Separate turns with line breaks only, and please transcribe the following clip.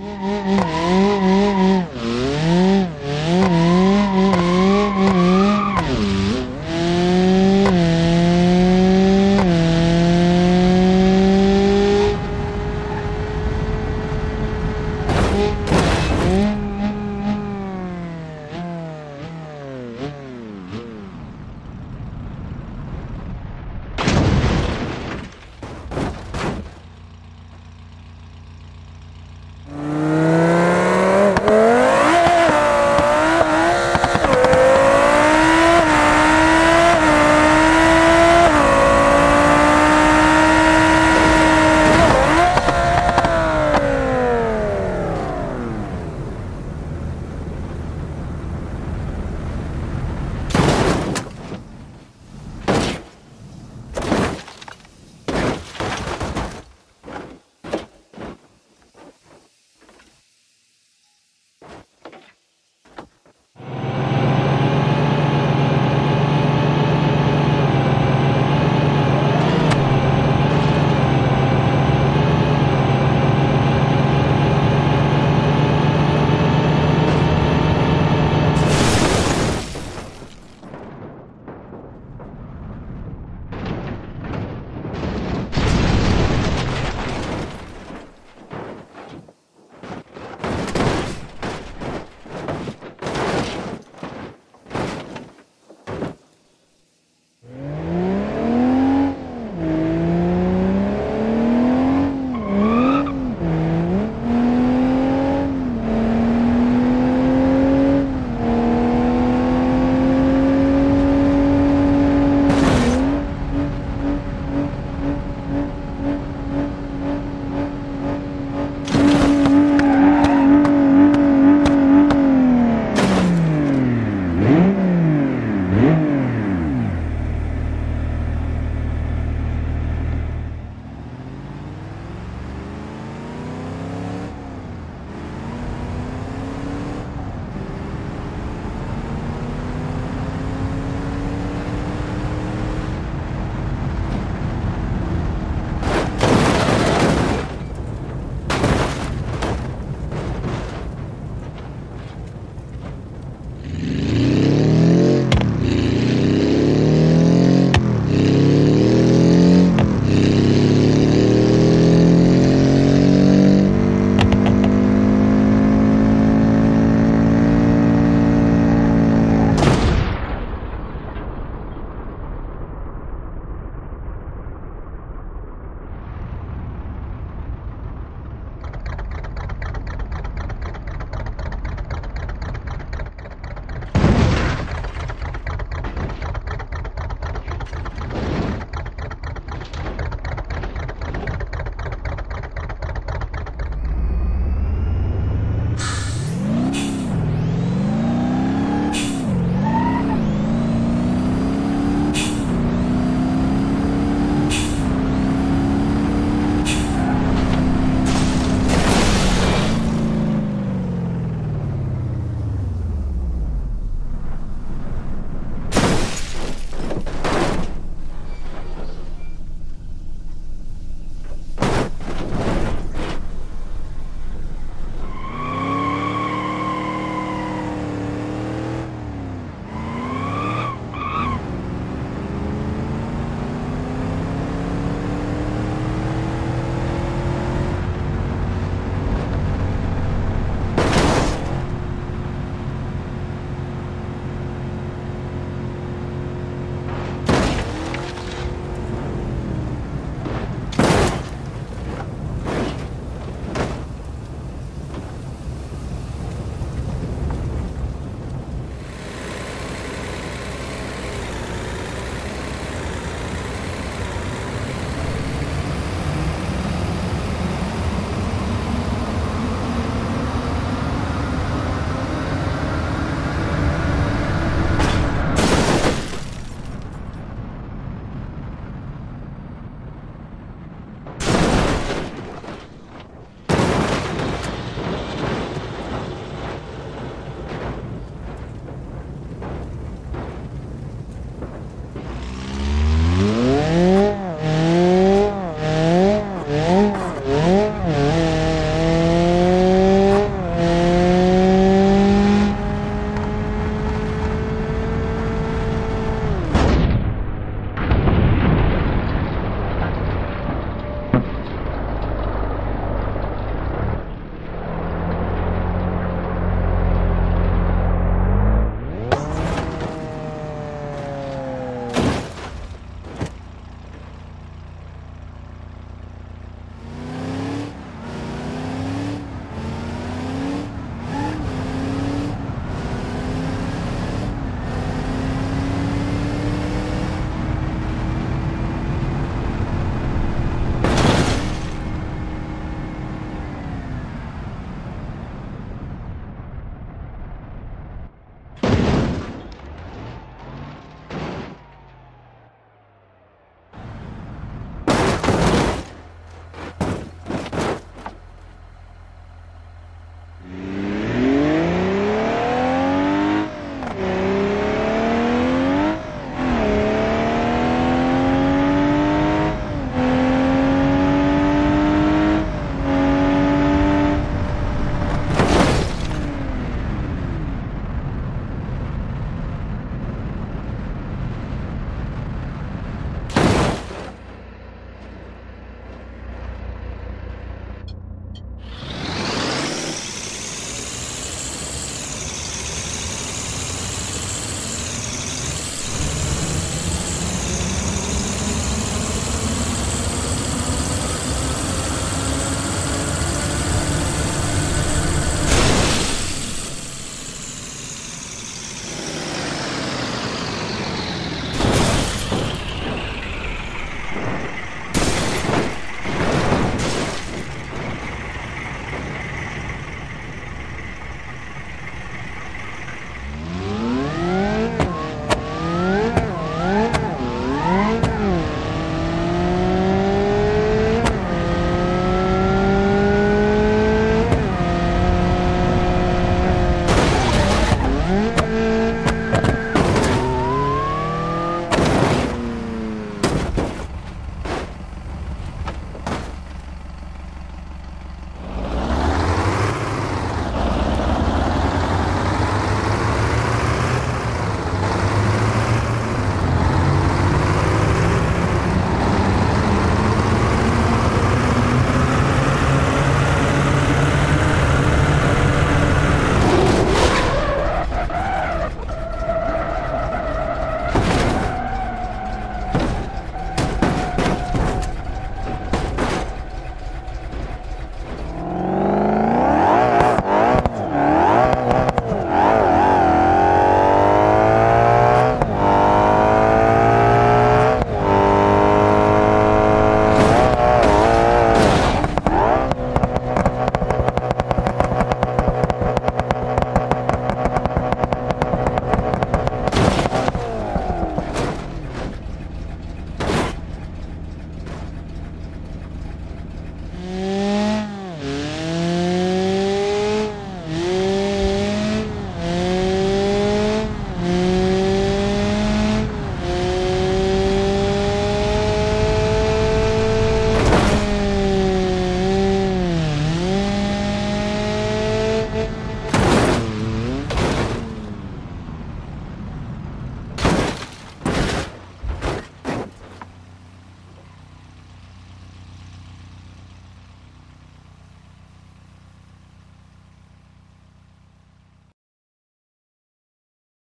Mm-hmm.